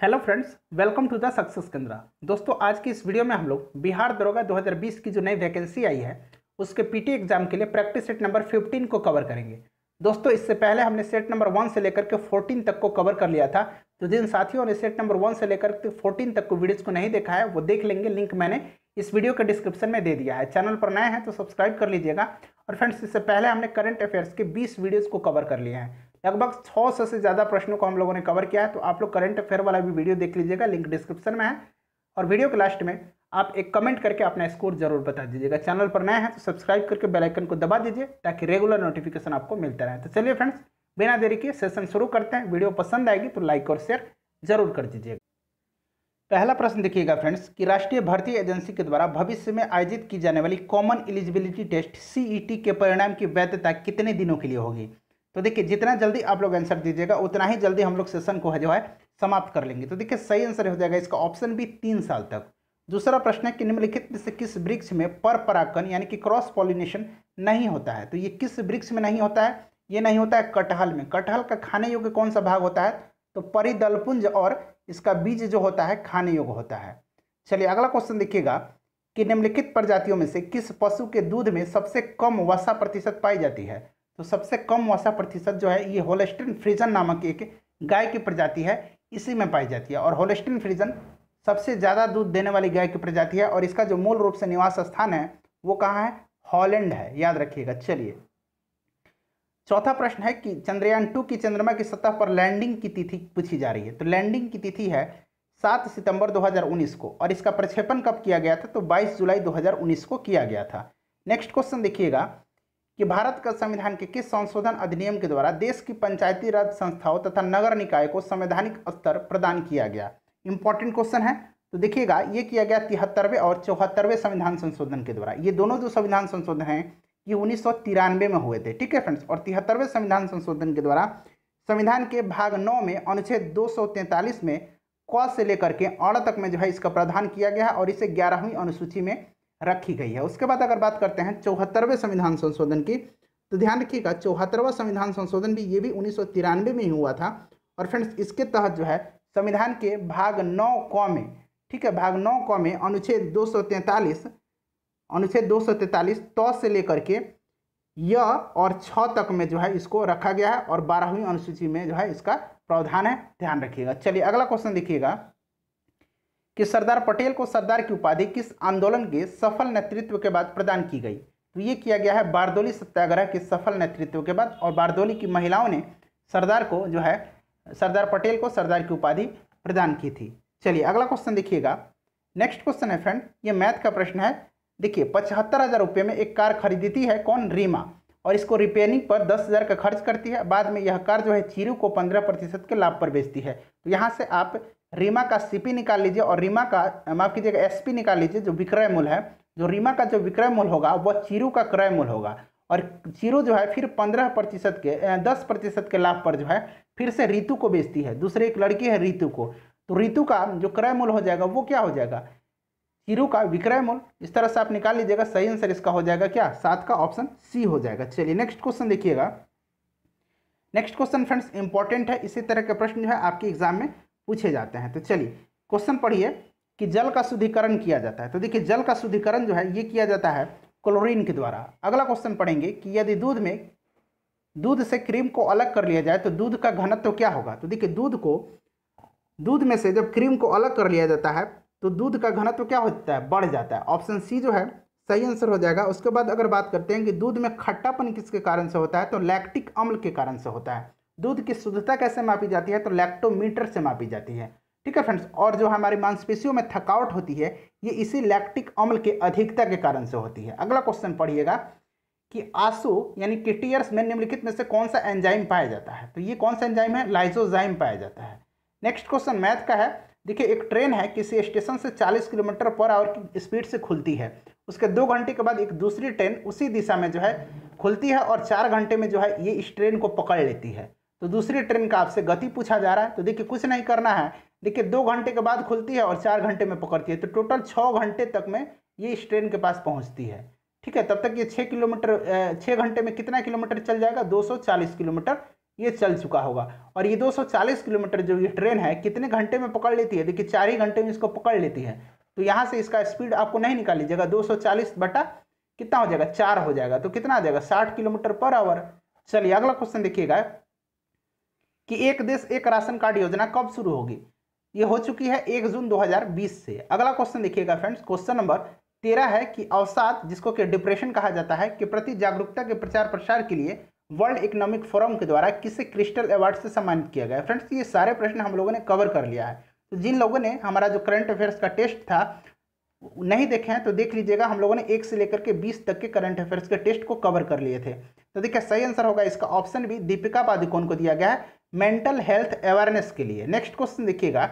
Hello friends, welcome to the success Kendra. दोस्तों, आज की इस वीडियो में हम लोग बिहार दरोगा 2020 की जो नई वैकेंसी आई है, उसके पीटी एग्ज़ाम के लिए प्रैक्टिस सेट नंबर 15 को कवर करेंगे। दोस्तों, इससे पहले हमने सेट नंबर वन से लेकर के 14 तक को कवर कर लिया था। तो जिन साथियों ने सेट नंबर वन से लेकर के फोर्टीन तक को वीडियोज़ को नहीं देखा है, वो देख लेंगे। लिंक मैंने इस वीडियो के डिस्क्रिप्शन में दे दिया है। चैनल पर नए हैं तो सब्सक्राइब कर लीजिएगा। और फ्रेंड्स, इससे पहले हमने करंट अफेयर्स के बीस वीडियोज़ को कवर कर लिए हैं। लगभग सौ से ज़्यादा प्रश्नों को हम लोगों ने कवर किया है तो आप लोग करंट अफेयर वाला भी वीडियो देख लीजिएगा लिंक डिस्क्रिप्शन में है। और वीडियो के लास्ट में आप एक कमेंट करके अपना स्कोर ज़रूर बता दीजिएगा। चैनल पर नया है तो सब्सक्राइब करके बेल आइकन को दबा दीजिए, ताकि रेगुलर नोटिफिकेशन आपको मिलता रहे। तो चलिए फ्रेंड्स बिना देरी के सेशन शुरू करते हैं। वीडियो पसंद आएगी तो लाइक और शेयर ज़रूर कर दीजिएगा। पहला प्रश्न देखिएगा फ्रेंड्स कि राष्ट्रीय भर्ती एजेंसी के द्वारा भविष्य में आयोजित की जाने वाली कॉमन एलिजिबिलिटी टेस्ट सीईटी के परिणाम की वैधता कितने दिनों के लिए होगी? तो देखिए, जितना जल्दी आप लोग आंसर दीजिएगा, उतना ही जल्दी हम लोग सेशन को जो है समाप्त कर लेंगे। तो देखिए, सही आंसर हो जाएगा इसका ऑप्शन भी तीन साल तक। दूसरा प्रश्न है कि निम्नलिखित में से किस वृक्ष में पर परागकन यानी कि क्रॉस पॉलिनेशन नहीं होता है? तो ये किस वृक्ष में नहीं होता है? ये नहीं होता है कटहल में। कटहल का खाने योग्य कौन सा भाग होता है? तो परिदलपुंज और इसका बीज जो होता है, खाने योग्य होता है। चलिए, अगला क्वेश्चन देखिएगा कि निम्नलिखित प्रजातियों में से किस पशु के दूध में सबसे कम वसा प्रतिशत पाई जाती है? तो सबसे कम वसा प्रतिशत जो है, ये होलेस्टिन फ्रीजन नामक एक गाय की प्रजाति है, इसी में पाई जाती है। और होलेस्टिन फ्रीजन सबसे ज़्यादा दूध देने वाली गाय की प्रजाति है, और इसका जो मूल रूप से निवास स्थान है, वो कहाँ है? हॉलैंड है। याद रखिएगा। चलिए। चौथा प्रश्न है कि चंद्रयान टू की चंद्रमा की सतह पर लैंडिंग की तिथि पूछी जा रही है। तो लैंडिंग की तिथि है सात सितंबर 2019 को, और इसका प्रक्षेपण कब किया गया था? तो 22 जुलाई 2019 को किया गया था। नेक्स्ट क्वेश्चन देखिएगा। कि भारत का संविधान के किस संशोधन अधिनियम के द्वारा देश की पंचायती राज संस्थाओं तथा नगर निकाय को संवैधानिक स्तर प्रदान किया गया? इंपॉर्टेंट क्वेश्चन है। तो देखिएगा, ये किया गया तिहत्तरवें और चौहत्तरवें संविधान संशोधन के द्वारा। ये दोनों जो संविधान संशोधन हैं, ये उन्नीस सौ तिरानवे में हुए थे। ठीक है फ्रेंड्स और तिहत्तरवें संविधान संशोधन के द्वारा संविधान के भाग नौ में अनुच्छेद दो सौ तैंतालीस में क से लेकर के अड़ तक में जो है इसका प्रावधान किया गया है और इसे ग्यारहवीं अनुसूची में रखी गई है। उसके बाद अगर बात करते हैं चौहत्तरवें संविधान संशोधन की तो ध्यान रखिएगा चौहत्तरवा संविधान संशोधन भी ये भी उन्नीस सौ तिरानवे में ही हुआ था। और फ्रेंड्स, इसके तहत जो है संविधान के भाग नौ क में, ठीक है, भाग नौ क में अनुच्छेद दो सौ तैंतालीस, अनुच्छेद दो सौ तैंतालीस तो से लेकर के य और छ तक में जो है इसको रखा गया है और बारहवीं अनुसूची में जो है इसका प्रावधान है। ध्यान रखिएगा। चलिए अगला क्वेश्चन देखिएगा। कि सरदार पटेल को सरदार की उपाधि किस आंदोलन के सफल नेतृत्व के बाद प्रदान की गई? तो ये किया गया है बारदोली सत्याग्रह के सफल नेतृत्व के बाद और बारदोली की महिलाओं ने सरदार को जो है, सरदार पटेल को सरदार की उपाधि प्रदान की थी। चलिए अगला क्वेश्चन देखिएगा। नेक्स्ट क्वेश्चन है फ्रेंड ये मैथ का प्रश्न है। देखिए, पचहत्तर हज़ार रुपये में एक कार खरीदती है कौन? रीमा। और इसको रिपेयरिंग पर दस हज़ार का खर्च करती है। बाद में यह कार जो है चीरू को पंद्रह प्रतिशत के लाभ पर बेचती है। तो यहाँ से आप रीमा का सीपी निकाल लीजिए और रीमा का, माफ़ कीजिएगा एसपी निकाल लीजिए, जो विक्रय मूल्य है, जो रीमा का जो विक्रय मूल्य होगा, वह चीरू का क्रय मूल्य होगा। और चीरू जो है, फिर पंद्रह प्रतिशत के दस प्रतिशत के लाभ पर जो है, फिर से ऋतु को बेचती है। दूसरे एक लड़की है ऋतु को। तो ऋतु का जो क्रय मूल्य हो जाएगा, वो क्या हो जाएगा? हीरो का विक्रय मूल्य इस तरह से आप निकाल लीजिएगा, सही आंसर इसका हो जाएगा क्या? सात का ऑप्शन सी हो जाएगा। चलिए नेक्स्ट क्वेश्चन देखिएगा। नेक्स्ट क्वेश्चन फ्रेंड्स इंपॉर्टेंट है। इसी तरह के प्रश्न जो है, आपके एग्ज़ाम में पूछे जाते हैं। तो चलिए, क्वेश्चन पढ़िए कि जल का शुद्धिकरण किया जाता है। तो देखिए, जल का शुद्धिकरण जो है, ये किया जाता है क्लोरीन के द्वारा। अगला क्वेश्चन पढ़ेंगे कि यदि दूध में, दूध से क्रीम को अलग कर लिया जाए तो दूध का घनत्व क्या होगा? तो देखिए, दूध को, दूध में से जब क्रीम को अलग कर लिया जाता है तो दूध का घनत्व क्या होता है? बढ़ जाता है। ऑप्शन सी जो है, सही आंसर हो जाएगा। उसके बाद अगर बात करते हैं कि दूध में खट्टापन किसके कारण से होता है तो लैक्टिक अम्ल के कारण से होता है। दूध की शुद्धता कैसे मापी जाती है? तो लैक्टोमीटर से मापी जाती है। ठीक है फ्रेंड्स और जो हमारी मांसपेशियों में थकावट होती है, ये इसी लैक्टिक अम्ल के अधिकता के कारण से होती है। अगला क्वेश्चन पढ़िएगा कि आँसू, यानी कि टीयर्स में निम्नलिखित में से कौन सा एंजाइम पाया जाता है? तो ये कौन सा एंजाइम है? लाइजोजाइम पाया जाता है। नेक्स्ट क्वेश्चन मैथ का है। देखिए, एक ट्रेन है, किसी स्टेशन से 40 किलोमीटर पर आवर की स्पीड से खुलती है। उसके दो घंटे के बाद एक दूसरी ट्रेन उसी दिशा में जो है, खुलती है और चार घंटे में जो है, ये इस ट्रेन को पकड़ लेती है। तो दूसरी ट्रेन का आपसे गति पूछा जा रहा है। तो देखिए, कुछ नहीं करना है। देखिए, दो घंटे के बाद खुलती है और चार घंटे में पकड़ती है। तो टोटल छः घंटे तक में ये इस ट्रेन के पास पहुँचती है। ठीक है, तब तक ये छः किलोमीटर छः घंटे में कितना किलोमीटर चल जाएगा? दो सौ चालीस किलोमीटर ये चल चुका होगा। और ये 240 किलोमीटर जो ये ट्रेन है, कितने घंटे में पकड़ लेती है? देखिए, चार ही घंटे में इसको पकड़ लेती है। तो यहाँ से इसका स्पीड आपको नहीं निकाल लीजिएगा दो सौ चालीस बटा कितना हो जाएगा? चार हो जाएगा। तो कितना आ जाएगा? साठ किलोमीटर पर आवर। चलिए, अगला क्वेश्चन देखिएगा। कि एक देश, एक राशन कार्ड योजना कब शुरू होगी? ये हो चुकी है एक जून 2020 से। अगला क्वेश्चन देखिएगा फ्रेंड्स क्वेश्चन नंबर तेरह है कि अवसाद, जिसको कि डिप्रेशन कहा जाता है, कि प्रति जागरूकता के प्रचार प्रसार के लिए वर्ल्ड इकोनॉमिक फोरम के द्वारा किसे क्रिस्टल अवार्ड से सम्मानित किया गया? फ्रेंड्स ये सारे प्रश्न हम लोगों ने कवर कर लिया है। तो जिन लोगों ने, हमारा जो करंट अफेयर्स का टेस्ट था, नहीं देखे हैं तो देख लीजिएगा, हम लोगों ने एक से लेकर के बीस तक के करंट अफेयर्स के टेस्ट को कवर कर लिए थे। तो देखिए, सही आंसर होगा इसका। ऑप्शन भी दीपिका पादुकोण को दिया गया है मेंटल हेल्थ अवेयरनेस के लिए। नेक्स्ट क्वेश्चन देखिएगा,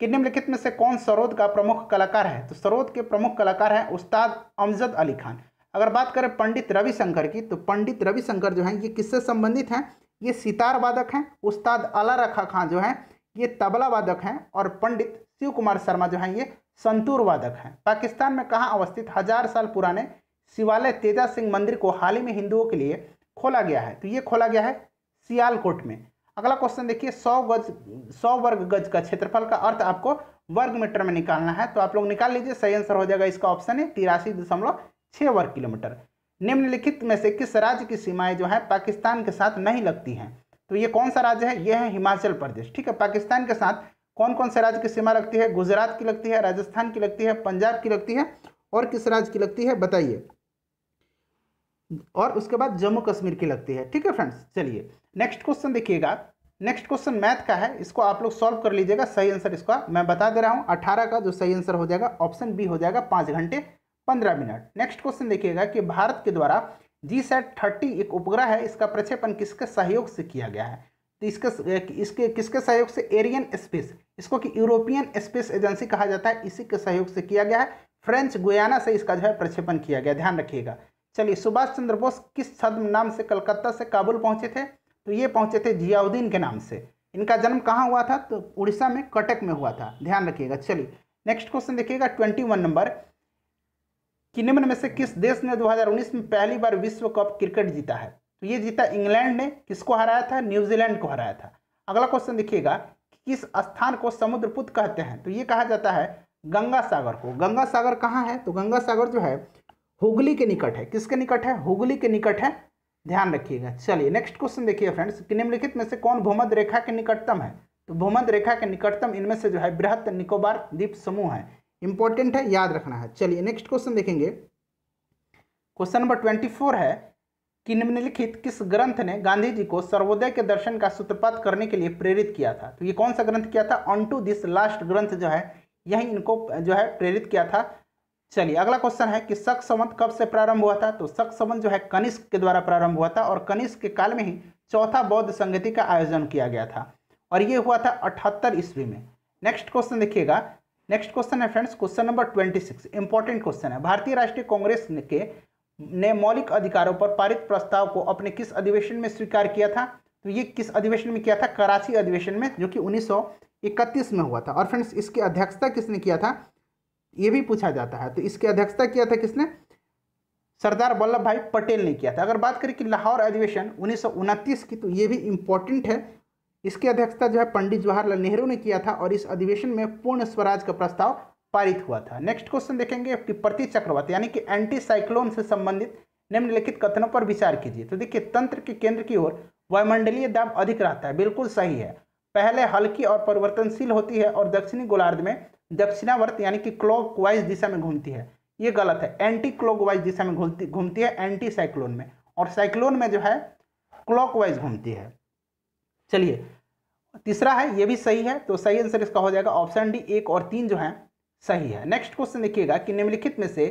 कि निम्नलिखित में से कौन सरोद का प्रमुख कलाकार है? तो सरोद के प्रमुख कलाकार हैं उस्ताद अमजद अली खान। अगर बात करें पंडित रविशंकर की तो पंडित रविशंकर जो हैं, ये किससे संबंधित हैं? ये सितार वादक हैं, उस्ताद अला रखा खान जो हैं, ये तबला वादक हैं, और पंडित शिव कुमार शर्मा जो हैं, ये संतूर वादक हैं। पाकिस्तान में कहाँ अवस्थित हज़ार साल पुराने शिवालय तेजा सिंह मंदिर को हाल ही में हिंदुओं के लिए खोला गया है। तो ये खोला गया है सियालकोट में। अगला क्वेश्चन देखिए, सौ गज, सौ वर्ग गज का क्षेत्रफल का अर्थ आपको वर्ग मीटर में निकालना है। तो आप लोग निकाल लीजिए, सही आंसर हो जाएगा इसका ऑप्शन है तिरासी दशमलव छः वर्ग किलोमीटर। निम्नलिखित में से किस राज्य की सीमाएँ जो है, पाकिस्तान के साथ नहीं लगती हैं? तो ये कौन सा राज्य है? यह है हिमाचल प्रदेश। ठीक है, पाकिस्तान के साथ कौन कौन से राज्य की सीमा लगती है? गुजरात की लगती है, राजस्थान की लगती है, पंजाब की लगती है और किस राज्य की लगती है? बताइए। और उसके बाद जम्मू कश्मीर की लगती है। ठीक है फ्रेंड्स चलिए नेक्स्ट क्वेश्चन देखिएगा। नेक्स्ट क्वेश्चन मैथ का है। इसको आप लोग सॉल्व कर लीजिएगा। सही आंसर इसका मैं बता दे रहा हूँ। अठारह का जो सही आंसर हो जाएगा ऑप्शन बी हो जाएगा पाँच घंटे पंद्रह मिनट। नेक्स्ट क्वेश्चन देखिएगा कि भारत के द्वारा जी सेट थर्टी एक उपग्रह है। इसका प्रक्षेपण किसके सहयोग से किया गया है? तो इसके इसके, किसके सहयोग से? एरियन स्पेस इसको कि यूरोपियन स्पेस एजेंसी कहा जाता है। इसी के सहयोग से किया गया है। फ्रेंच गुयाना से इसका जो है प्रक्षेपण किया गया। ध्यान रखिएगा। चलिए सुभाष चंद्र बोस किस छद्म नाम से कलकत्ता से काबुल पहुँचे थे? तो ये पहुँचे थे जियाउद्दीन के नाम से। इनका जन्म कहाँ हुआ था? तो उड़ीसा में कटक में हुआ था। ध्यान रखिएगा। चलिए नेक्स्ट क्वेश्चन देखिएगा ट्वेंटी वन नंबर कि निम्न में से किस देश ने 2019 में पहली बार विश्व कप क्रिकेट जीता है? तो ये जीता इंग्लैंड ने। किसको हराया था? न्यूजीलैंड को हराया था। अगला क्वेश्चन देखिएगा कि किस स्थान को समुद्रपुत कहते हैं? तो ये कहा जाता है गंगा सागर को। गंगा सागर कहाँ है? तो गंगा सागर जो है हुगली के निकट है। किसके निकट है? हुगली के निकट है। ध्यान रखिएगा। चलिए नेक्स्ट क्वेश्चन देखिए फ्रेंड्स कि निम्नलिखित में से कौन भूमध्य रेखा के निकटतम है? तो भूमध्य रेखा के निकटतम इनमें से जो है बृहद निकोबार, द्वीप समूह है। इंपॉर्टेंट है, याद रखना है। चलिए नेक्स्ट क्वेश्चन देखेंगे। क्वेश्चन नंबर ट्वेंटी फोर है, कि निम्नलिखित किस ग्रंथ ने गांधी जी को सर्वोदय के दर्शन का सूत्रपात करने के लिए प्रेरित किया था? तो ये कौन सा ग्रंथ किया था? ऑन टू दिस लास्ट ग्रंथ जो है, यही इनको जो है, प्रेरित किया था। चलिए, अगला क्वेश्चन है कि शक संवत कब से प्रारंभ हुआ था? तो शक संवत जो है कनिष्क के द्वारा प्रारंभ हुआ था और कनिष्क के काल में ही चौथा बौद्ध संगति का आयोजन किया गया था और ये हुआ था अठहत्तर ईस्वी में। नेक्स्ट क्वेश्चन देखिएगा। नेक्स्ट क्वेश्चन है friends question number twenty six important question है। भारतीय राष्ट्रीय कांग्रेस के ने मौलिक अधिकारों पर पारित प्रस्ताव को अपने किस अधिवेशन में स्वीकार किया था? तो ये किस अधिवेशन में किया था? कराची अधिवेशन में, जो कि 1931 में हुआ था। और फ्रेंड्स इसकी अध्यक्षता किसने किया था? ये भी पूछा जाता है। तो इसकी अध्यक्षता किया था किसने? सरदार वल्लभ भाई पटेल ने किया था। अगर बात करें कि लाहौर अधिवेशन उन्नीस सौ उनतीस की तो ये भी इम्पोर्टेंट है। इसकी अध्यक्षता जो है पंडित जवाहरलाल नेहरू ने किया था और इस अधिवेशन में पूर्ण स्वराज का प्रस्ताव पारित हुआ था। नेक्स्ट क्वेश्चन देखेंगे कि प्रति चक्रवात, यानी कि एंटी साइक्लोन से संबंधित निम्नलिखित कथनों पर विचार कीजिए। तो देखिए, तंत्र के केंद्र की ओर वायुमंडलीय दाब अधिक रहता है। बिल्कुल सही है। पहले हल्की और परिवर्तनशील होती है और दक्षिणी गोलार्ध में दक्षिणावर्त यानी कि क्लॉकवाइज दिशा में घूमती है। ये गलत है। एंटी क्लॉकवाइज दिशा में घूमती घूमती है एंटी साइक्लोन में। और साइक्लोन में जो है क्लॉक घूमती है। चलिए, तीसरा है, ये भी सही है तो सही आंसर इसका हो जाएगा ऑप्शन डी एक और तीन जो है, सही है। नेक्स्ट क्वेश्चन देखिएगा कि निम्नलिखित में से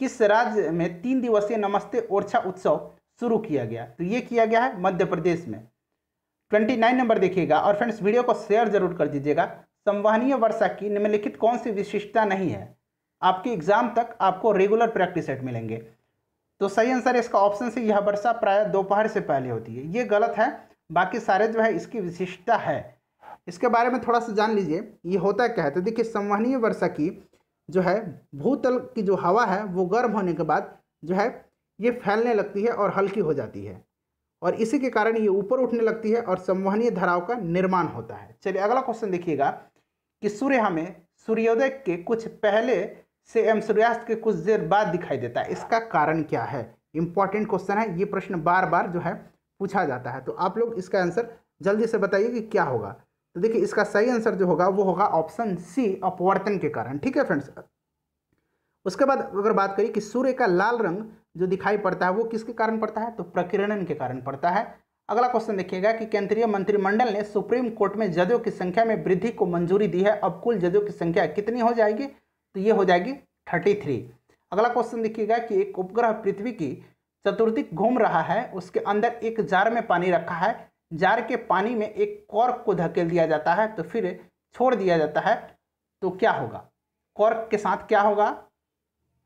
किस राज्य में तीन दिवसीय नमस्ते ओरछा उत्सव शुरू किया गया? तो ये किया गया है मध्य प्रदेश में। ट्वेंटी नाइन नंबर देखिएगा और फ्रेंड्स वीडियो को शेयर ज़रूर कर दीजिएगा। संवहनीय वर्षा की निम्नलिखित कौन सी विशिष्टता नहीं है? आपके एग्ज़ाम तक आपको रेगुलर प्रैक्टिस सेट मिलेंगे। तो सही आंसर इसका ऑप्शन से यह वर्षा प्राय दोपहर से पहले होती है। ये गलत है, बाकी सारे जो है इसकी विशिष्टता है। इसके बारे में थोड़ा सा जान लीजिए। ये होता क्या है? तो देखिए, संवहनीय वर्षा की जो है, भूतल की जो हवा है, वो गर्म होने के बाद जो है, ये फैलने लगती है और हल्की हो जाती है। और इसी के कारण ये ऊपर उठने लगती है और संवहनीय धाराओं का निर्माण होता है। चलिए, अगला क्वेश्चन देखिएगा। कि सूर्य हमें सूर्योदय के कुछ पहले से एवं सूर्यास्त के कुछ देर बाद दिखाई देता है। इसका कारण क्या है? इंपॉर्टेंट क्वेश्चन है। ये प्रश्न बार बार जो है पूछा जाता है। तो आप लोग इसका आंसर जल्दी से बताइए कि क्या होगा। तो देखिए, इसका सही आंसर जो होगा, वो होगा ऑप्शन सी अपवर्तन के कारण। ठीक है फ्रेंड्स उसके बाद अगर बात करें कि सूर्य का लाल रंग जो दिखाई पड़ता है, वो किसके कारण पड़ता है? तो प्रकीर्णन के कारण पड़ता है। अगला क्वेश्चन देखिएगा कि केंद्रीय मंत्रिमंडल ने सुप्रीम कोर्ट में जजों की संख्या में वृद्धि को मंजूरी दी है। अब कुल जजों की संख्या कितनी हो जाएगी? तो ये हो जाएगी थर्टी थ्री अगला क्वेश्चन देखिएगा कि एक उपग्रह पृथ्वी की चतुर्दिक घूम रहा है। उसके अंदर एक जार में पानी रखा है। जार के पानी में एक कॉर्क को धकेल दिया जाता है तो फिर छोड़ दिया जाता है। तो क्या होगा? कॉर्क के साथ क्या होगा?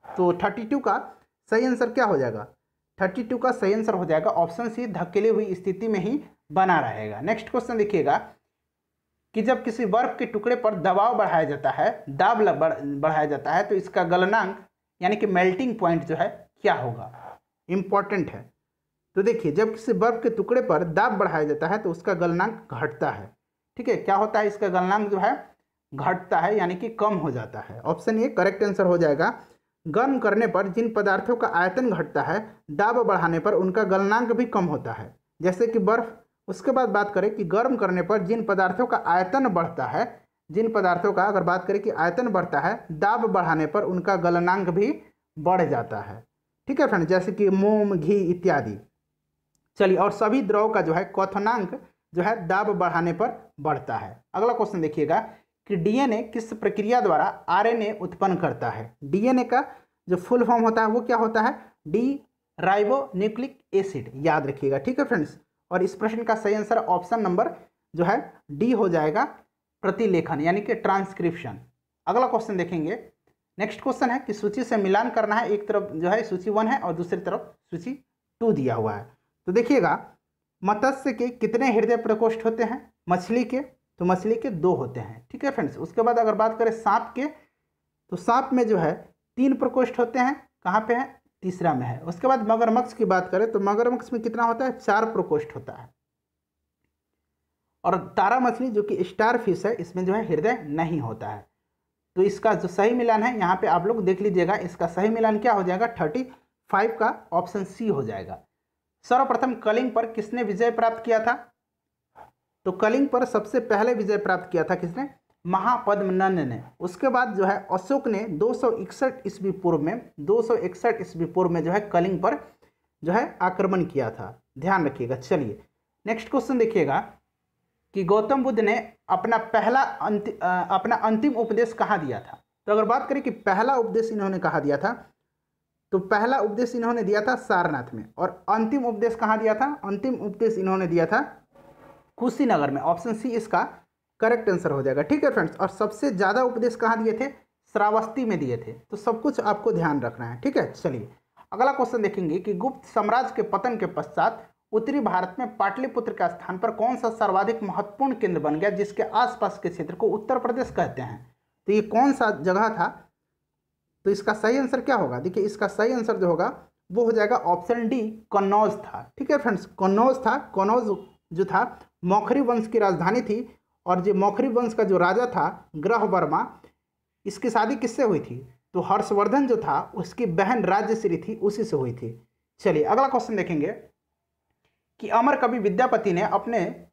तो थर्टी टू का सही आंसर क्या हो जाएगा? थर्टी टू का सही आंसर हो जाएगा। ऑप्शन सी, धकेली हुई स्थिति में ही बना रहेगा। नेक्स्ट क्वेश्चन देखिएगा कि जब किसी बर्फ़ के टुकड़े पर दबाव बढ़ाया जाता है, दाब बढ़ाया जाता है तो इसका गलनांक यानी कि मेल्टिंग पॉइंट जो है, क्या होगा? इंपॉर्टेंट है। तो देखिए, जब किसी बर्फ़ के टुकड़े पर दाब बढ़ाया जाता है तो उसका गलनांक घटता है। ठीक है, क्या होता है? इसका गलनांक जो है, घटता है, यानी कि कम हो जाता है। ऑप्शन ए करेक्ट आंसर हो जाएगा। गर्म करने पर जिन पदार्थों का आयतन घटता है, दाब बढ़ाने पर उनका गलनांक भी कम होता है। जैसे कि बर्फ़। उसके बाद बात करें कि गर्म करने पर जिन पदार्थों का आयतन बढ़ता है, जिन पदार्थों का अगर बात करें कि आयतन बढ़ता है, दाब बढ़ाने पर उनका गलनांक भी बढ़ जाता है। ठीक है फ्रेंड, जैसे कि मोम, घी इत्यादि। चलिए, और सभी द्रव का जो है क्वथनांक जो है, दाब बढ़ाने पर बढ़ता है। अगला क्वेश्चन देखिएगा। कि डीएनए किस प्रक्रिया द्वारा आरएनए उत्पन्न करता है? डीएनए का जो फुल फॉर्म होता है, वो क्या होता है? डी राइबो न्यूक्लिक एसिड, याद रखिएगा, ठीक है फ्रेंड्स? और इस प्रश्न का सही आंसर ऑप्शन नंबर जो है, डी हो जाएगा प्रतिलेखन, यानी कि ट्रांसक्रिप्शन। अगला क्वेश्चन देखेंगे। नेक्स्ट क्वेश्चन है कि सूची से मिलान करना है, एक तरफ़ जो है सूची वन है और दूसरी तरफ़ सूची टू दिया हुआ है। तो देखिएगा, मत्स्य के कितने हृदय प्रकोष्ठ होते हैं? मछली के तो मछली के दो होते हैं, ठीक है फ्रेंड्स उसके बाद अगर बात करें सांप के तो सांप में जो है तीन प्रकोष्ठ होते हैं। कहाँ पे है? तीसरा में है। उसके बाद मगरमच्छ की बात करें तो मगरमच्छ में कितना होता है? चार प्रकोष्ठ होता है। और तारा मछली जो कि स्टार फ़िश है, इसमें जो है हृदय नहीं होता है। तो इसका जो सही मिलान है, यहाँ पे आप लोग देख लीजिएगा, इसका सही मिलान क्या हो जाएगा? थर्टी फाइव का ऑप्शन सी हो जाएगा। सर्वप्रथम कलिंग पर किसने विजय प्राप्त किया था? तो कलिंग पर सबसे पहले विजय प्राप्त किया था किसने? महापद्मनंद ने। उसके बाद जो है अशोक ने दो सौ इकसठ ईस्वी पूर्व में दो सौ इकसठ ईस्वी पूर्व में जो है कलिंग पर जो है आक्रमण किया था। ध्यान रखिएगा चलिए। नेक्स्ट क्वेश्चन देखिएगा कि गौतम बुद्ध ने अपना पहला अंति, अपना अंतिम उपदेश कहाँ दिया था? तो अगर बात करें कि पहला उपदेश इन्होंने कहाँ दिया था तो पहला उपदेश इन्होंने दिया था सारनाथ में। और अंतिम उपदेश कहाँ दिया था? अंतिम उपदेश इन्होंने दिया था कुशीनगर में ऑप्शन सी इसका करेक्ट आंसर हो जाएगा। ठीक है फ्रेंड्स, और सबसे ज़्यादा उपदेश कहाँ दिए थे? श्रावस्ती में दिए थे। तो सब कुछ आपको ध्यान रखना है। ठीक है, चलिए। अगला क्वेश्चन देखेंगे कि गुप्त साम्राज्य के पतन के पश्चात उत्तरी भारत में पाटलिपुत्र का स्थान पर कौन सा सर्वाधिक महत्वपूर्ण केंद्र बन गया, जिसके आसपास के क्षेत्र को उत्तर प्रदेश कहते हैं? तो ये कौन सा जगह था? तो इसका सही आंसर क्या होगा? देखिए, इसका सही आंसर जो होगा, वो हो जाएगा ऑप्शन डी, कन्नौज था। ठीक है फ्रेंड्स, कन्नौज था। कन्नौज जो था मौखरी वंश की राजधानी थी और जो मौखरी वंश का जो राजा था, ग्रह वर्मा, इसकी शादी किससे हुई थी? तो हर्षवर्धन जो था, उसकी बहन राज्यश्री थी, उसी से हुई थी। चलिए, अगला क्वेश्चन देखेंगे कि अमर कवि विद्यापति ने अपने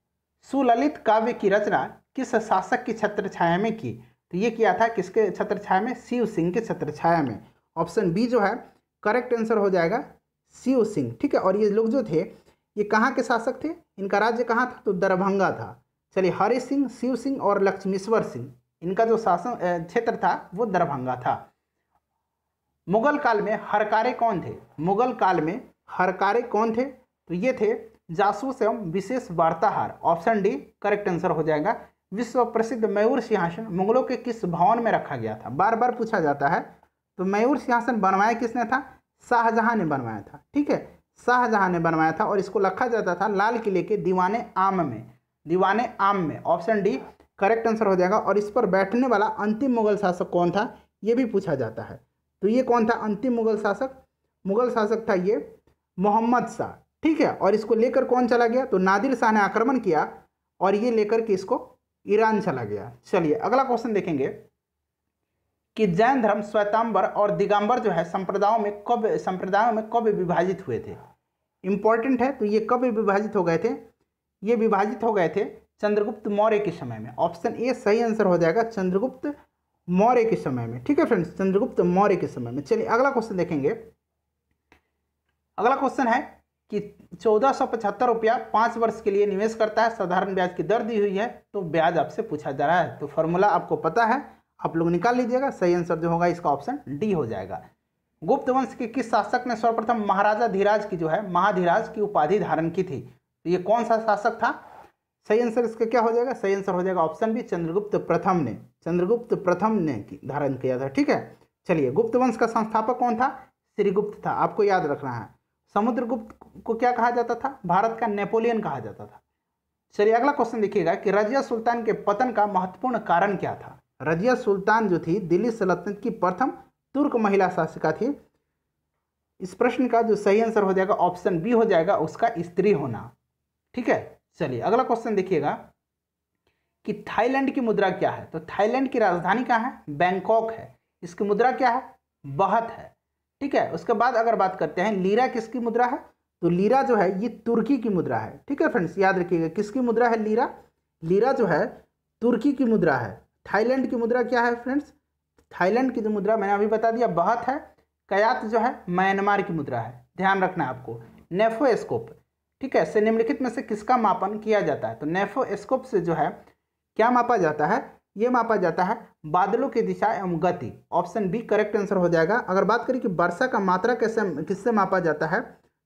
सुललित काव्य की रचना किस शासक की छत्र छाया में की? तो ये किया था किसके छत्र छाया में? शिव सिंह के छत्र छाया में। ऑप्शन बी जो है करेक्ट आंसर हो जाएगा, शिव सिंह, ठीक है? और ये लोग जो थे ये कहाँ के शासक थे? इनका राज्य कहाँ था? तो दरभंगा था। चलिए, हरि सिंह, शिव सिंह और लक्ष्मीश्वर सिंह, इनका जो शासन क्षेत्र था, वो दरभंगा था। मुगल काल में हरकारे कौन थे? मुगल काल में हरकारे कौन थे? तो ये थे जासूस एवं विशेष वार्ताहार। ऑप्शन डी, करेक्ट आंसर हो जाएगा। विश्व प्रसिद्ध मयूर सिंहासन मुगलों के किस भवन में रखा गया था? बार बार पूछा जाता है। तो मयूर सिंहासन बनवाया किसने था? शाहजहां ने बनवाया था। ठीक है? शाहजहां ने बनवाया था और इसको रखा जाता था लाल किले के दीवाने आम में। दीवाने आम में। ऑप्शन डी करेक्ट आंसर हो जाएगा और इस पर बैठने वाला अंतिम मुगल शासक कौन था, ये भी पूछा जाता है। तो ये कौन था अंतिम मुगल शासक? मुगल शासक था ये मोहम्मद शाह। ठीक है, और इसको लेकर कौन चला गया? तो नादिर शाह ने आक्रमण किया और ये लेकर के इसको ईरान चला गया। चलिए, अगला क्वेश्चन देखेंगे। कि जैन धर्म श्वेतांबर और दिगंबर जो है संप्रदायों में कब, संप्रदायों में कब विभाजित हुए थे? इंपॉर्टेंट है तो ये कब विभाजित हो गए थे? ये विभाजित हो गए थे चंद्रगुप्त मौर्य के समय में। ऑप्शन ए सही आंसर हो जाएगा चंद्रगुप्त मौर्य के समय में। ठीक है फ्रेंड्स चंद्रगुप्त मौर्य के समय में। चलिए, अगला क्वेश्चन देखेंगे। अगला क्वेश्चन है कि चौदह सौ पचहत्तर रुपया पाँच वर्ष के लिए निवेश करता है। साधारण ब्याज की दर दी हुई है तो ब्याज आपसे पूछा जा रहा है। तो फॉर्मूला आपको पता है आप लोग निकाल लीजिएगा, सही आंसर जो होगा इसका ऑप्शन डी हो जाएगा। गुप्त वंश के किस शासक ने सर्वप्रथम महाराजा धीराज की जो है, महाधीराज की उपाधि धारण की थी? तो ये कौन सा शासक था? सही आंसर इसका क्या हो जाएगा? सही आंसर हो जाएगा ऑप्शन बी चंद्रगुप्त प्रथम ने। चंद्रगुप्त प्रथम ने धारण किया था, ठीक है? चलिए, गुप्त वंश का संस्थापक कौन था? श्रीगुप्त था। आपको याद रखना है, समुद्रगुप्त को क्या कहा जाता था? भारत का नेपोलियन कहा जाता था। चलिए, अगला क्वेश्चन देखिएगा कि रजिया सुल्तान के पतन का महत्वपूर्ण कारण क्या था? रजिया सुल्तान जो थी, दिल्ली सल्तनत की प्रथम तुर्क महिला शासिका थी। इस प्रश्न का जो सही आंसर हो जाएगा, ऑप्शन बी हो जाएगा, उसका स्त्री होना। ठीक है? चलिए, अगला क्वेश्चन देखिएगा कि थाईलैंड की मुद्रा क्या है? तो थाईलैंड की राजधानी क्या है? बैंकॉक है। इसकी मुद्रा क्या है? बहत है। ठीक है? उसके बाद अगर बात करते हैं, लीरा किसकी मुद्रा है? तो लीरा जो है, ये तुर्की की मुद्रा है। ठीक है फ्रेंड्स, याद रखिएगा, किसकी मुद्रा है लीरा? लीरा जो है, तुर्की की मुद्रा है। थाईलैंड की मुद्रा क्या है फ्रेंड्स थाईलैंड की जो मुद्रा, मैंने अभी बता दिया, बहत है। कयात जो है, म्यांमार की मुद्रा है। ध्यान रखना है आपको। नेफोस्कोप, ठीक है? से निम्नलिखित में से किसका मापन किया जाता है? तो नेफोस्कोप से जो है, क्या मापा जाता है? ये मापा जाता है बादलों की दिशा एवं गति। ऑप्शन बी करेक्ट आंसर हो जाएगा। अगर बात करें कि वर्षा का मात्रा कैसे, किससे मापा जाता है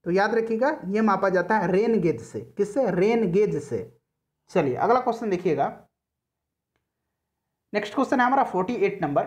तो याद रखिएगा, ये मापा जाता है रेन गेज से। किससे? रेन गेज से। चलिए, अगला क्वेश्चन देखिएगा। नेक्स्ट क्वेश्चन है हमारा फोर्टी एट नंबर।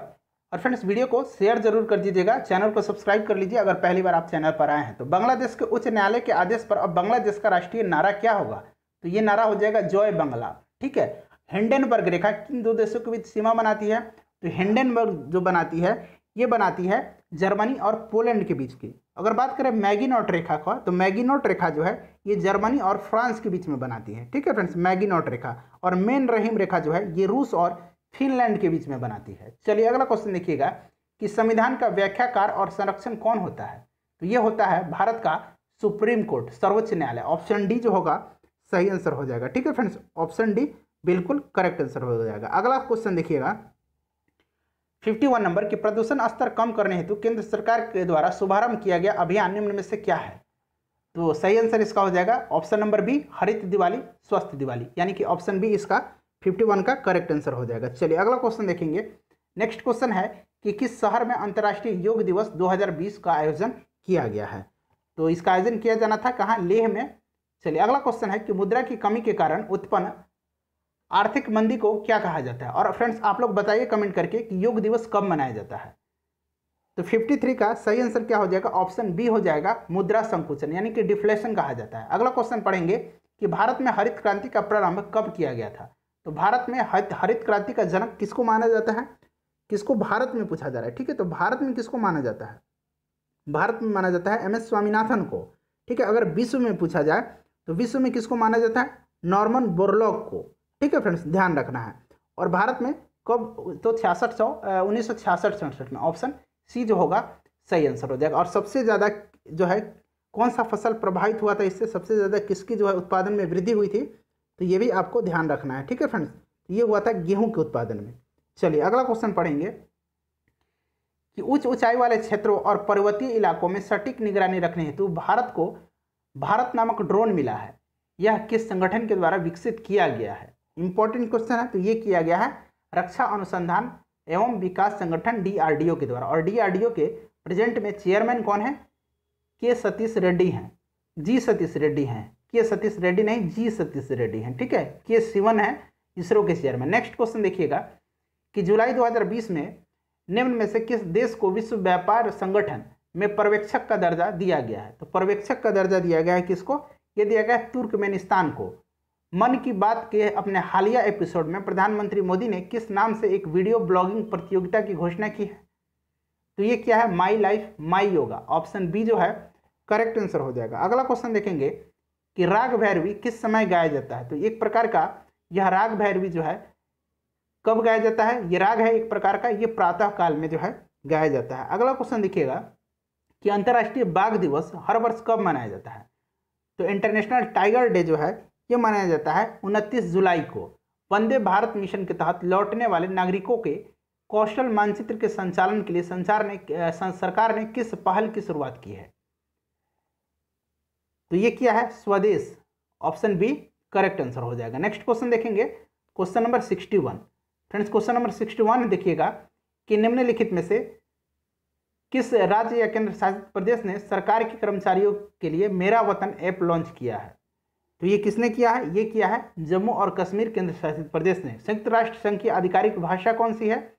और फ्रेंड्स, वीडियो को शेयर ज़रूर कर दीजिएगा, चैनल को सब्सक्राइब कर लीजिए अगर पहली बार आप चैनल पर आए हैं। तो बांग्लादेश के उच्च न्यायालय के आदेश पर अब बांग्लादेश का राष्ट्रीय नारा क्या होगा? तो ये नारा हो जाएगा जॉय बांग्ला, ठीक है? हिंडनबर्ग, रेखा, किन दो देशों के बीच सीमा बनाती है? तो हिंडनबर्ग जो बनाती है, ये बनाती है जर्मनी और पोलैंड के बीच की। अगर बात करें मैगीनॉट रेखा का तो मैगीनॉट रेखा जो है, ये जर्मनी और फ्रांस के बीच में बनाती है, ठीक है फ्रेंड्स? मैगीनॉट रेखा और मेन रहीम रेखा जो है, ये रूस और फिनलैंड के बीच में बनाती है। चलिए अगला क्वेश्चन देखिएगा कि संविधान का व्याख्याकार और संरक्षण कौन होता है? तो ये होता है भारत का सुप्रीम कोर्ट, सर्वोच्च न्यायालय। ऑप्शन डी जो होगा, सही आंसर हो जाएगा। ठीक है फ्रेंड्स ऑप्शन डी बिल्कुल करेक्ट आंसर हो जाएगा। अगला क्वेश्चन देखिएगा। 51 नंबर कि प्रदूषण स्तर कम करने हेतु केंद्र सरकार के द्वारा शुभारंभ किया गया अभियान निम्न में से क्या है? तो सही आंसर इसका हो जाएगा। ऑप्शन नंबर बी, हरित दिवाली, स्वस्थ दिवाली। यानी कि ऑप्शन बी इसका फिफ्टी वन का करेक्ट आंसर हो जाएगा। चलिए, अगला क्वेश्चन देखेंगे। नेक्स्ट क्वेश्चन है कि किस शहर में अंतर्राष्ट्रीय योग दिवस 2020 का आयोजन किया गया है? तो इसका आयोजन किया जाना था कहाँ? लेह में। चलिए, अगला क्वेश्चन है कि मुद्रा की कमी के कारण उत्पन्न आर्थिक मंदी को क्या कहा जाता है? और फ्रेंड्स आप लोग बताइए कमेंट करके कि योग दिवस कब मनाया जाता है। तो 53 का सही आंसर क्या हो जाएगा? ऑप्शन बी हो जाएगा मुद्रा संकुचन, यानी कि डिफ्लेशन कहा जाता है। अगला क्वेश्चन पढ़ेंगे कि भारत में हरित क्रांति का प्रारंभ कब किया गया था? तो भारत में हरित क्रांति का जनक किसको माना जाता है? किसको भारत में पूछा जा रहा है, ठीक है? तो भारत में किसको माना जाता है? भारत में माना जाता है एम एस स्वामीनाथन को, ठीक है? अगर विश्व में पूछा जाए तो विश्व में किसको माना जाता है? नॉर्मन बोरलॉक को, ठीक है फ्रेंड्स? ध्यान रखना है। और भारत में कब तो छियासठ सौ उन्नीस सौ छियासठ सड़सठ में ऑप्शन सी जो होगा, सही आंसर हो जाएगा। और सबसे ज़्यादा जो है, कौन सा फ़सल प्रभावित हुआ था इससे सबसे ज़्यादा किसकी जो है उत्पादन में वृद्धि हुई थी? तो ये भी आपको ध्यान रखना है, ठीक है फ्रेंड्स ये हुआ था गेहूँ के उत्पादन में। चलिए, अगला क्वेश्चन पढ़ेंगे कि उच्च ऊंचाई वाले क्षेत्रों और पर्वतीय इलाकों में सटीक निगरानी रखने हेतु भारत को भारत नामक ड्रोन मिला है। यह किस संगठन के द्वारा विकसित किया गया है? इंपॉर्टेंट क्वेश्चन है तो ये किया गया है रक्षा अनुसंधान एवं विकास संगठन डीआरडीओ के द्वारा। और डीआरडीओ के प्रेजेंट में चेयरमैन कौन है? के सतीश रेड्डी हैं। जी सतीश रेड्डी हैं। के सतीश रेड्डी नहीं, जी सतीश रेड्डी हैं, ठीक है? के शिवन है, इसरो के चेयरमैन नेक्स्ट क्वेश्चन देखिएगा कि जुलाई 2020 में निम्न में से किस देश को विश्व व्यापार संगठन में पर्यवेक्षक का दर्जा दिया गया है? तो पर्यवेक्षक का दर्जा दिया गया है किसको? ये दिया गया है तुर्कमेनिस्तान को। मन की बात के अपने हालिया एपिसोड में प्रधानमंत्री मोदी ने किस नाम से एक वीडियो ब्लॉगिंग प्रतियोगिता की घोषणा की है? तो ये क्या है? My life my yoga option B जो है करेक्ट आंसर हो जाएगा। अगला क्वेश्चन देखेंगे कि राग भैरवी किस समय गाया जाता है? तो एक प्रकार का यह राग भैरवी जो है, कब गाया जाता है? ये राग है एक प्रकार का, ये प्रातः काल में जो है गाया जाता है। अगला क्वेश्चन देखिएगा कि अंतर्राष्ट्रीय बाघ दिवस हर वर्ष कब मनाया जाता है? तो इंटरनेशनल टाइगर डे जो है, ये मनाया जाता है उनतीस जुलाई को। वंदे भारत मिशन के तहत लौटने वाले नागरिकों के कौशल मानचित्र के संचालन के लिए संचार ने सरकार ने किस पहल की शुरुआत की है? तो ये क्या है? स्वदेश। ऑप्शन बी करेक्ट आंसर हो जाएगा। नेक्स्ट क्वेश्चन देखेंगे। Question number sixty one friends question number sixty one देखिएगा कि निम्नलिखित में से किस राज्य या केंद्र शासित प्रदेश ने सरकार के कर्मचारियों के लिए मेरा वतन ऐप लॉन्च किया है? तो ये किसने किया है? ये किया है जम्मू और कश्मीर केंद्र शासित प्रदेश ने। संयुक्त राष्ट्र संघ की आधिकारिक भाषा कौन सी है?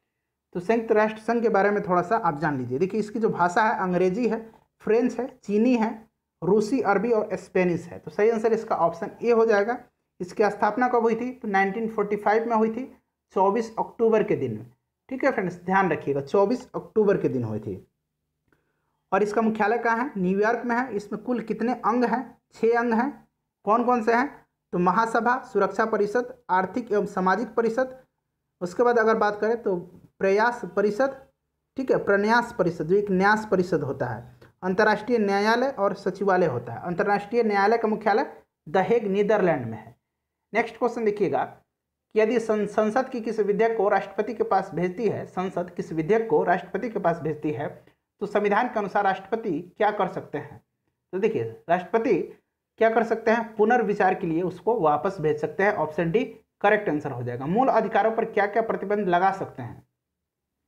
तो संयुक्त राष्ट्र संघ के बारे में थोड़ा सा आप जान लीजिए। देखिए, इसकी जो भाषा है, अंग्रेज़ी है, फ्रेंच है, चीनी है रूसी, अरबी और स्पेनिश है। तो सही आंसर इसका ऑप्शन ए हो जाएगा। इसकी स्थापना कब हुई थी? तो 1945 में हुई थी 24 अक्टूबर के दिन में। ठीक है फ्रेंड्स, ध्यान रखिएगा 24 अक्टूबर के दिन हुई थी। और इसका मुख्यालय कहाँ है? न्यूयॉर्क में है। इसमें कुल कितने अंग हैं? छः अंग हैं। कौन कौन से हैं? तो महासभा, सुरक्षा परिषद, आर्थिक एवं सामाजिक परिषद। उसके बाद अगर बात करें तो प्रयास परिषद, ठीक है, प्रन्यास परिषद, जो एक न्यास परिषद होता है। अंतर्राष्ट्रीय न्यायालय और सचिवालय होता है। अंतर्राष्ट्रीय न्यायालय का मुख्यालय दहेग नीदरलैंड में है। नेक्स्ट क्वेश्चन देखिएगा कि यदि संसद की किसी विधेयक को राष्ट्रपति के पास भेजती है, संसद किस विधेयक को राष्ट्रपति के पास भेजती है तो संविधान के अनुसार राष्ट्रपति क्या कर सकते हैं? तो देखिए, राष्ट्रपति क्या कर सकते हैं? पुनर्विचार के लिए उसको वापस भेज सकते हैं। ऑप्शन डी, करेक्ट आंसर हो जाएगा। मूल अधिकारों पर क्या क्या प्रतिबंध लगा सकते हैं?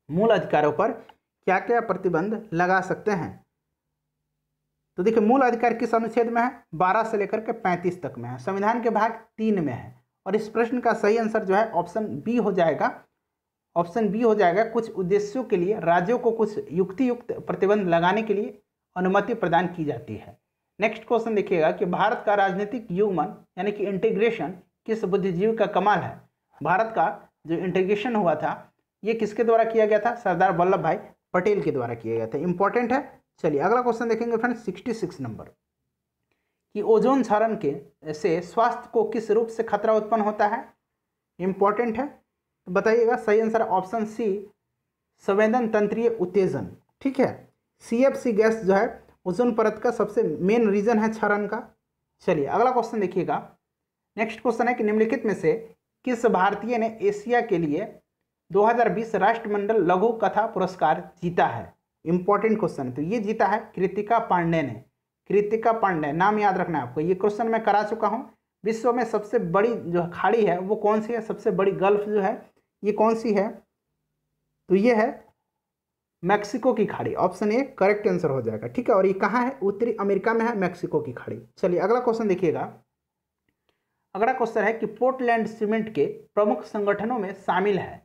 मूल अधिकारों पर क्या क्या प्रतिबंध लगा सकते हैं? तो देखिए, मूल अधिकार किस अनुच्छेद में है? बारह से लेकर के पैंतीस तक में है। संविधान के भाग तीन में है। और इस प्रश्न का सही आंसर जो है, ऑप्शन बी हो जाएगा। ऑप्शन बी हो जाएगा, कुछ उद्देश्यों के लिए, राज्यों को कुछ युक्ति युक्त प्रतिबंध लगाने के लिए अनुमति प्रदान की जाती है। नेक्स्ट क्वेश्चन देखिएगा कि भारत का राजनीतिक युगमन, यानी कि इंटीग्रेशन किस बुद्धिजीवी का कमाल है? भारत का जो इंटीग्रेशन हुआ था, ये किसके द्वारा किया गया था? सरदार वल्लभ भाई पटेल के द्वारा किया गया था। इंपॉर्टेंट है चलिए, अगला क्वेश्चन देखेंगे फ्रेंड सिक्सटी सिक्स नंबर कि ओजोन क्षरण के, से स्वास्थ्य को किस रूप से खतरा उत्पन्न होता है? इंपॉर्टेंट है। तो बताइएगा, सही आंसर ऑप्शन सी संवेदन तंत्रीय उत्तेजन। ठीक है? सी एफ़ सी गैस जो है ओजोन परत का सबसे मेन रीजन है क्षरण का। चलिए, अगला क्वेश्चन देखिएगा। नेक्स्ट क्वेश्चन है कि निम्नलिखित में से किस भारतीय ने एशिया के लिए 2020 राष्ट्रमंडल लघु कथा पुरस्कार जीता है? इंपॉर्टेंट क्वेश्चन तो ये जीता है कृतिका पांडे ने। कृतिका पांडे, नाम याद रखना है आपको। ये क्वेश्चन मैं करा चुका हूँ। विश्व में सबसे बड़ी जो खाड़ी है, वो कौन सी है? सबसे बड़ी गल्फ जो है, ये कौन सी है? तो ये है मैक्सिको की खाड़ी। ऑप्शन ए करेक्ट आंसर हो जाएगा। ठीक है, और ये कहाँ है? उत्तरी अमेरिका में है, मैक्सिको की खाड़ी। चलिए, अगला क्वेश्चन देखिएगा। अगला क्वेश्चन है कि पोर्टलैंड सीमेंट के प्रमुख संगठनों में शामिल है।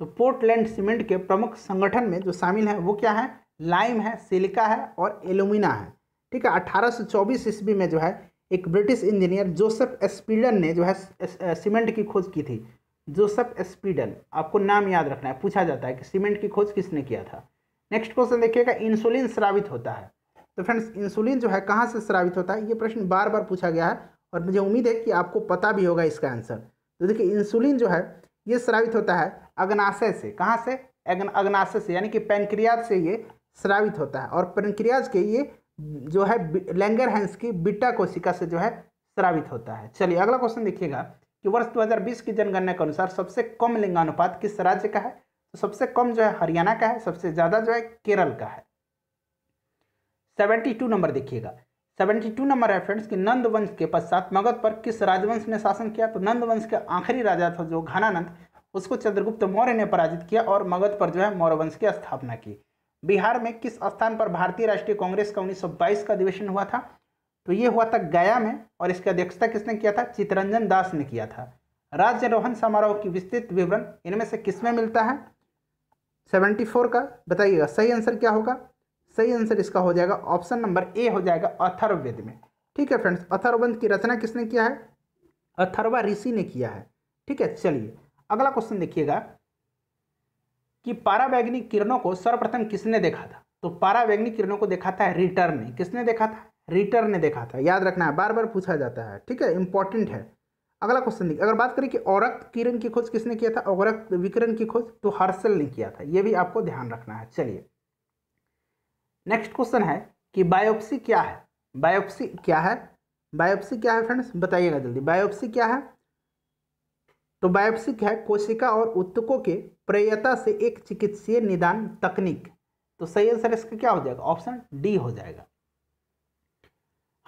तो पोर्टलैंड सीमेंट के प्रमुख संगठन में जो शामिल है, वो क्या है? लाइम है, सिलिका है और एलुमिना है। ठीक है, अठारह ईस्वी में जो है, एक ब्रिटिश इंजीनियर जोसेफ एस्पीडन ने जो है सीमेंट की खोज की थी। जोसेफ एस्पीडन आपको नाम याद रखना है, पूछा जाता है कि सीमेंट की खोज किसने किया था? नेक्स्ट क्वेश्चन देखिएगा, इंसुलिन स्रावित होता है। तो फ्रेंड्स, इंसुलिन जो है, कहाँ से स्रावित होता है? ये प्रश्न बार बार पूछा गया है और मुझे उम्मीद है कि आपको पता भी होगा इसका आंसर। तो देखिए, इंसुलिन जो है ये स्रावित होता है अग्नाशय से। कहाँ से? अग्नाशय से, यानी कि पैंक्रियाज से ये स्रावित होता है। और पैंक्रियाज के ये जो है लैंगर हैंस की बिट्टा कोशिका से जो है स्रावित होता है। चलिए अगला क्वेश्चन देखिएगा कि वर्ष 2020 की जनगणना के अनुसार सबसे कम लिंगानुपात किस राज्य का है? तो सबसे कम जो है हरियाणा का है, सबसे ज़्यादा जो है केरल का है। 72 नंबर देखिएगा। 72 नंबर है फ्रेंड्स, कि नंद वंश के पश्चात मगध पर किस राजवंश ने शासन किया? तो नंद वंश के आखिरी राजा था जो घनानंद, उसको चंद्रगुप्त मौर्य ने पराजित किया और मगध पर जो है मौर्य वंश की स्थापना की। बिहार में किस स्थान पर भारतीय राष्ट्रीय कांग्रेस का 1922 का अधिवेशन हुआ था? तो ये हुआ था गया में और इसकी अध्यक्षता किसने किया था? चितरंजन दास ने किया था। राज्य रोहन समारोह की विस्तृत विवरण इनमें से किसमें मिलता है? 74 का, बताइएगा, सही आंसर क्या होगा? सही आंसर इसका हो जाएगा ऑप्शन नंबर ए हो जाएगा अथर्ववेद में। ठीक है फ्रेंड्स अथर्ववेद की रचना किसने किया है? अथर्वा ऋषि ने किया है। ठीक है, चलिए, अगला क्वेश्चन देखिएगा कि पारावैग्निक किरणों को सर्वप्रथम किसने देखा था? तो पारावैग्निक किरणों को देखा था रिटर्न ने। किसने देखा था? रिटर ने देखा था। याद रखना है, बार बार पूछा जाता है। ठीक है इंपॉर्टेंट है। अगला क्वेश्चन देखिए, अगर बात करें कि औरत किरण की खोज किसने किया था? औरत विकिरण की खोज तो हर्षल ने किया था। ये भी आपको ध्यान रखना है। चलिए नेक्स्ट क्वेश्चन है कि बायोप्सी क्या है? बायोप्सी क्या है? बायोप्सी क्या है फ्रेंड्स बताइएगा जल्दी। बायोप्सी क्या है? तो बायोप्सी क्या है? कोशिका और उत्तकों के प्रयता से एक चिकित्सीय निदान तकनीक। तो सही आंसर इसका क्या हो जाएगा? ऑप्शन डी हो जाएगा।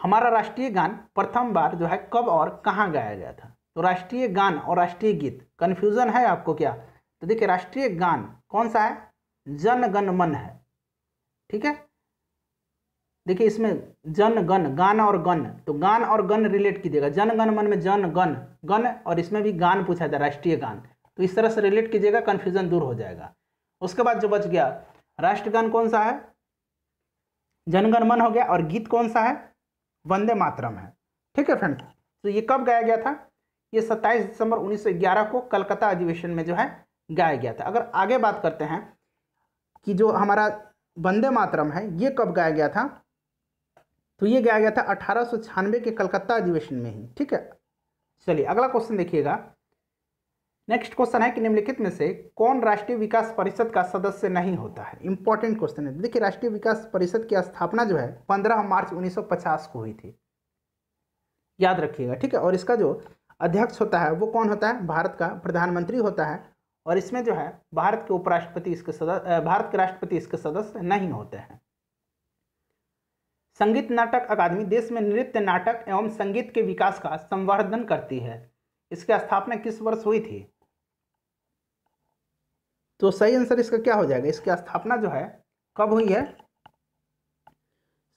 हमारा राष्ट्रीय गान प्रथम बार जो है कब और कहाँ गाया गया था? तो राष्ट्रीय गान और राष्ट्रीय गीत। कन्फ्यूज़न है आपको क्या? तो देखिए, राष्ट्रीय गान कौन सा है? जन गण मन है। ठीक है? देखिए, इसमें जन गण गान और गण तो गान और गण रिलेट कीजिएगा। जन गण मन में जन गण गण और इसमें भी गान पूछा जाए राष्ट्रीय गान। तो इस तरह से रिलेट कीजिएगा कन्फ्यूज़न दूर हो जाएगा। उसके बाद जो बच गया, राष्ट्रगान कौन सा है? जनगण मन हो गया और गीत कौन सा है? वंदे मातरम है। ठीक है फ्रेंड्स तो ये कब गाया गया था? ये 27 दिसंबर 1911 को कलकत्ता अधिवेशन में जो है गाया गया था। अगर आगे बात करते हैं कि जो हमारा वंदे मातरम है, ये कब गाया गया था? तो ये गाया गया था अठारह सौ छियानवे के कलकत्ता अधिवेशन में ही, ठीक है? चलिए, अगला क्वेश्चन देखिएगा। नेक्स्ट क्वेश्चन है कि निम्नलिखित में से कौन राष्ट्रीय विकास परिषद का सदस्य नहीं होता है? इंपॉर्टेंट क्वेश्चन है। देखिए, राष्ट्रीय विकास परिषद की स्थापना जो है 15 मार्च 1950 को हुई थी। याद रखिएगा, ठीक है? और इसका जो अध्यक्ष होता है, वो कौन होता है? भारत का प्रधानमंत्री होता है। और इसमें जो है, भारत के उपराष्ट्रपति इसके सदस्य भारत के राष्ट्रपति इसके सदस्य नहीं होते हैं। संगीत नाटक अकादमी देश में नृत्य नाटक एवं संगीत के विकास का संवर्धन करती है। इसकी स्थापना किस वर्ष हुई थी? तो सही आंसर इसका क्या हो जाएगा? इसकी स्थापना जो है, कब हुई है?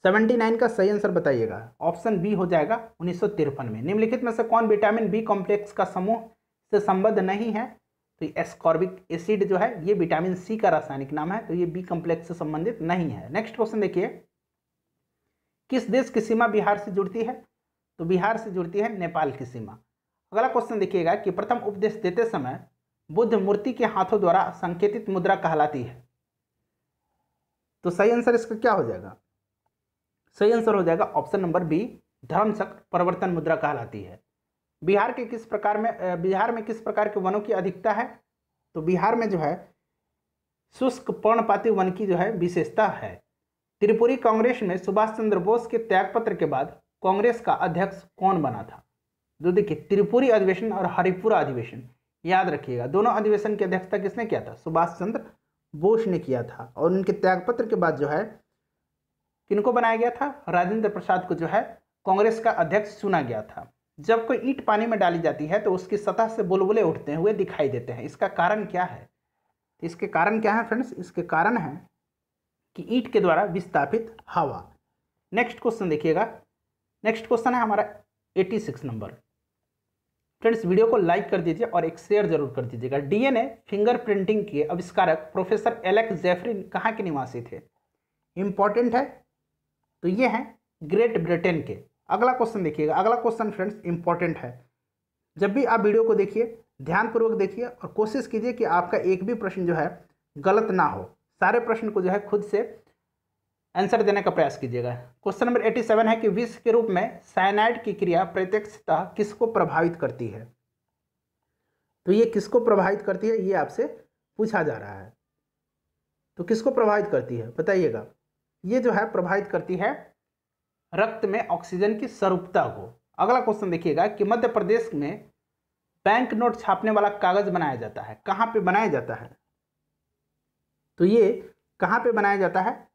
सेवेंटी नाइन का सही आंसर बताइएगा। ऑप्शन बी हो जाएगा उन्नीस सौ तिरपन में। निम्नलिखित में से कौन विटामिन बी कॉम्प्लेक्स का समूह से संबद्ध नहीं है? तो एस्कॉर्बिक एसिड जो है, ये विटामिन सी का रासायनिक नाम है तो ये बी कॉम्प्लेक्स से संबंधित नहीं है। नेक्स्ट क्वेश्चन देखिए। किस देश की सीमा बिहार से जुड़ती है? तो बिहार से जुड़ती है नेपाल की सीमा। अगला क्वेश्चन देखिएगा कि प्रथम उपदेश देते समय बुद्ध मूर्ति के हाथों द्वारा संकेतित मुद्रा कहलाती है। तो सही आंसर इसका क्या हो जाएगा? सही आंसर हो जाएगा ऑप्शन नंबर बी धर्मचक्र परिवर्तन मुद्रा कहलाती है। बिहार के किस प्रकार में बिहार में किस प्रकार के वनों की अधिकता है? तो बिहार में जो है, शुष्क पर्णपाती वन की जो है विशेषता है। त्रिपुरी कांग्रेस में सुभाष चंद्र बोस के त्यागपत्र के बाद कांग्रेस का अध्यक्ष कौन बना था? जो देखिए, त्रिपुरी अधिवेशन और हरिपुरा अधिवेशन, याद रखिएगा, दोनों अधिवेशन की अध्यक्षता किसने किया था? सुभाष चंद्र बोस ने किया था और उनके त्यागपत्र के बाद जो है, किनको बनाया गया था? राजेंद्र प्रसाद को जो है, कांग्रेस का अध्यक्ष चुना गया था। जब कोई ईंट पानी में डाली जाती है तो उसकी सतह से बुलबुले उठते हुए दिखाई देते हैं। इसका कारण क्या है? इसके कारण क्या है फ्रेंड्स इसके कारण है कि ईंट के द्वारा विस्थापित हवा। नेक्स्ट क्वेश्चन देखिएगा। नेक्स्ट क्वेश्चन है हमारा 86 नंबर फ्रेंड्स वीडियो को लाइक कर दीजिए और एक शेयर ज़रूर कर दीजिएगा। डीएनए फिंगर प्रिंटिंग के आविष्कारक प्रोफेसर एलेक्स जेफरिन कहाँ के निवासी थे? इंपॉर्टेंट है? तो ये हैं ग्रेट ब्रिटेन के। अगला क्वेश्चन देखिएगा। अगला क्वेश्चन फ्रेंड्स इंपॉर्टेंट है। जब भी आप वीडियो को देखिए, ध्यानपूर्वक देखिए और कोशिश कीजिए कि आपका एक भी प्रश्न जो है, गलत ना हो। सारे प्रश्न को जो है खुद से आंसर देने का प्रयास कीजिएगा। क्वेश्चन नंबर एटी सेवन है कि विष के रूप में साइनाइड की क्रिया प्रत्यक्षता किसको प्रभावित करती है? तो ये किसको प्रभावित करती है, ये आपसे पूछा जा रहा है। तो किसको प्रभावित करती है, बताइएगा। ये जो है, प्रभावित करती है रक्त में ऑक्सीजन की स्वरूपता को अगला क्वेश्चन देखिएगा कि मध्य प्रदेश में बैंक नोट छापने वाला कागज़ बनाया जाता है। कहाँ पे बनाया जाता है? तो ये कहाँ पे बनाया जाता है?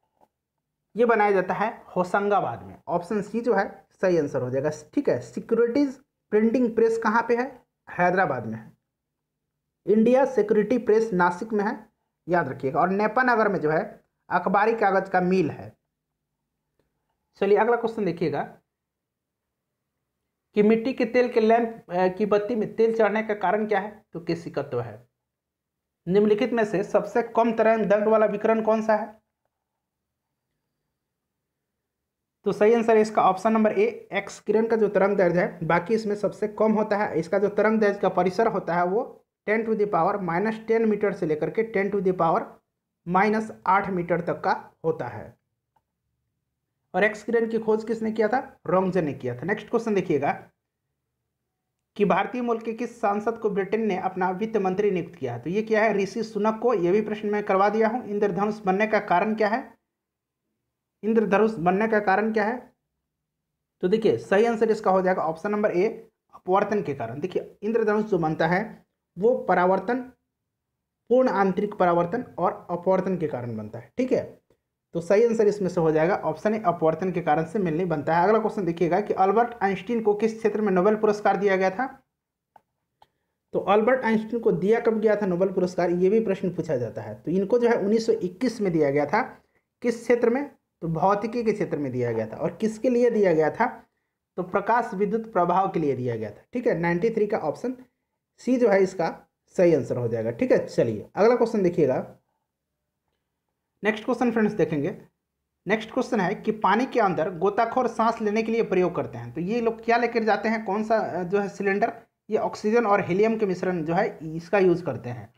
ये बनाया जाता है होशंगाबाद में। ऑप्शन सी जो है, सही आंसर हो जाएगा। ठीक है सिक्योरिटीज प्रिंटिंग प्रेस कहाँ पे है? हैदराबाद में है। इंडिया सिक्योरिटी प्रेस नासिक में है। याद रखिएगा। और नेपा नगर में जो है, अखबारी कागज़ का मिल है। चलिए अगला क्वेश्चन देखिएगा कि मिट्टी के तेल के लैंप की बत्ती में तेल चढ़ने का कारण क्या है? तो केसिकत्व है। निम्नलिखित में से सबसे कम तरंग दंड वाला विकरण कौन सा है? तो सही आंसर है इसका ऑप्शन नंबर ए एक्स किरण का जो तरंग दैर्घ्य है, बाकी इसमें सबसे कम होता है। इसका जो तरंग दर्ज का परिसर होता है वो ten to the power minus ten metre से लेकर के ten to the power minus आठ मीटर तक का होता है। और एक्स किरण की खोज किसने किया था? रोंगजन ने किया था। नेक्स्ट क्वेश्चन देखिएगा कि भारतीय मूल के किस सांसद को ब्रिटेन ने अपना वित्त मंत्री नियुक्त किया तो ये क्या है? ऋषि सुनक को यह भी प्रश्न मैं करवा दिया हूँ। इंद्रधनुष बनने का कारण क्या है? इंद्रधनुष बनने का कारण क्या है? तो देखिए, सही आंसर इसका हो जाएगा ऑप्शन नंबर ए अपवर्तन के कारण। देखिए, इंद्रधनुष जो बनता है, वो परावर्तन, पूर्ण आंतरिक परावर्तन और अपवर्तन के कारण बनता है। ठीक है? तो सही आंसर इसमें से हो जाएगा। ऑप्शन ए अपवर्तन के कारण से मिलनी बनता है। अगला क्वेश्चन देखिएगा कि अल्बर्ट आइंस्टीन को किस क्षेत्र में नोबेल पुरस्कार दिया गया था? तो अल्बर्ट आइंस्टीन को दिया कब गया था नोबेल पुरस्कार? ये भी प्रश्न पूछा जाता है। तो इनको जो है 1921 में दिया गया था। किस क्षेत्र में? तो भौतिकी के क्षेत्र में दिया गया था। और किसके लिए दिया गया था? तो प्रकाश विद्युत प्रभाव के लिए दिया गया था। ठीक है? नाइन्टी का ऑप्शन सी जो है इसका सही आंसर हो जाएगा। ठीक है? चलिए, अगला क्वेश्चन देखिएगा। नेक्स्ट क्वेश्चन फ्रेंड्स देखेंगे। नेक्स्ट क्वेश्चन है कि पानी के अंदर गोताखोर सांस लेने के लिए प्रयोग करते हैं। तो ये लोग क्या लेकर जाते हैं? कौन सा जो है सिलेंडर ये ऑक्सीजन और हीलियम के मिश्रण जो है, इसका यूज़ करते हैं।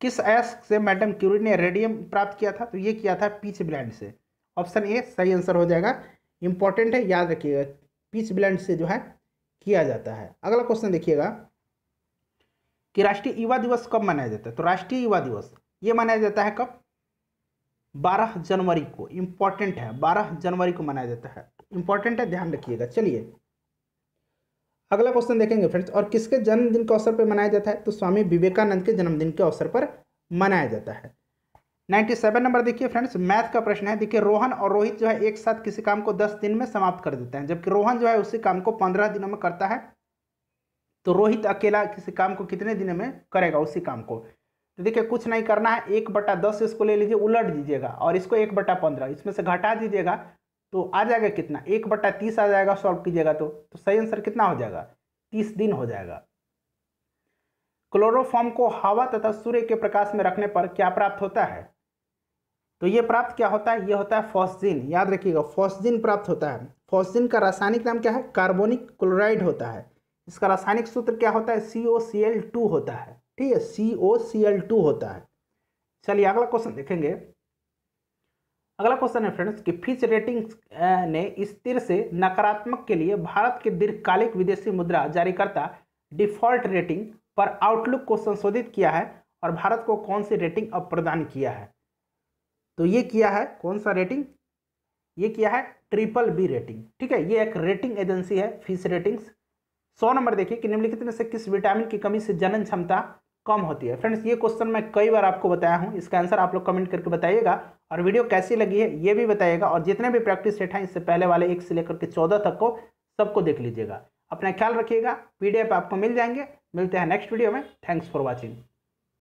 किस एस से मैडम क्यूरी ने रेडियम प्राप्त किया था? तो ये किया था पीच ब्लैंड से। ऑप्शन ए सही आंसर हो जाएगा। इंपॉर्टेंट है, याद रखिएगा, पीच ब्लैंड से जो है, किया जाता है। अगला क्वेश्चन देखिएगा। कि राष्ट्रीय युवा दिवस कब मनाया जाता है? तो राष्ट्रीय युवा दिवस, ये मनाया जाता है कब? 12 जनवरी को इंपॉर्टेंट है 12 जनवरी को मनाया जाता है। इंपॉर्टेंट है, ध्यान रखिएगा। चलिए, अगला क्वेश्चन देखेंगे फ्रेंड्स और किसके जन्मदिन के अवसर पर मनाया जाता है? तो स्वामी विवेकानंद के जन्मदिन के अवसर पर मनाया जाता है। 97 नंबर देखिए फ्रेंड्स मैथ का प्रश्न है। देखिए, रोहन और रोहित जो है एक साथ किसी काम को 10 दिन में समाप्त कर देते हैं, जबकि रोहन जो है उसी काम को 15 दिनों में करता है। तो रोहित अकेला किसी काम को कितने दिनों में करेगा? उसी काम को। तो देखिए कुछ नहीं करना है एक बटा दस इसको ले लीजिए उलट दीजिएगा और इसको एक बटा पंद्रह इसमें से घटा दीजिएगा तो आ जाएगा कितना? एक बटा तीस आ जाएगा सॉल्व कीजिएगा तो, तो सही आंसर कितना हो जाएगा? तीस दिन हो जाएगा। क्लोरोफॉर्म को हवा तथा सूर्य के प्रकाश में रखने पर क्या प्राप्त होता है? तो ये प्राप्त क्या होता है? ये होता है फॉस्जिन। याद रखिएगा फॉस्जिन प्राप्त होता है। फॉस्जिन का रासायनिक नाम क्या है? कार्बोनिक क्लोराइड होता है। इसका रासायनिक सूत्र क्या होता है? सी ओ सी एल टू होता है। ठीक है सी ओ सी एल टू होता है। चलिए अगला क्वेश्चन देखेंगे। अगला क्वेश्चन है फ्रेंड्स कि फिच रेटिंग ने स्थिर से नकारात्मक के लिए भारत के दीर्घकालिक विदेशी मुद्रा जारीकर्ता डिफ़ॉल्ट रेटिंग पर आउटलुक को संशोधित किया है और भारत को कौन सी रेटिंग अब प्रदान किया है? तो ये किया है, कौन सा रेटिंग ये किया है ट्रिपल बी रेटिंग ठीक है, ये एक रेटिंग एजेंसी है फ़िश रेटिंग्स सौ नंबर देखिए कि निम्नलिखित में से किस विटामिन की कमी से जनन क्षमता कम होती है। फ्रेंड्स ये क्वेश्चन मैं कई बार आपको बताया हूँ। इसका आंसर आप लोग कमेंट करके बताइएगा और वीडियो कैसी लगी है, ये भी बताइएगा और जितने भी प्रैक्टिस सेट हैं, इससे पहले वाले एक से लेकर के चौदह तक को सबको देख लीजिएगा। अपना ख्याल रखिएगा। पीडीएफ आपको मिल जाएँगे। मिलते हैं नेक्स्ट वीडियो में। Thanks for watching